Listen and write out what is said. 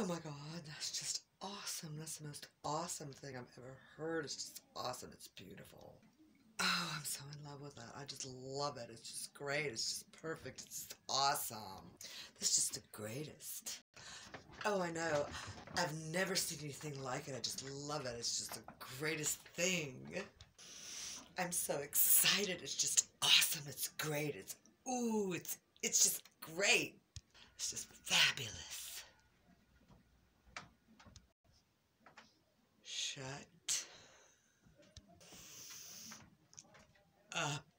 Oh my god, that's just awesome. That's the most awesome thing I've ever heard. It's just awesome. It's beautiful. Oh, I'm so in love with that. I just love it. It's just great. It's just perfect. It's just awesome. It's just the greatest. Oh, I know. I've never seen anything like it. I just love it. It's just the greatest thing. I'm so excited. It's just awesome. It's great. It's ooh, it's it's just great. It's just fabulous. shut up.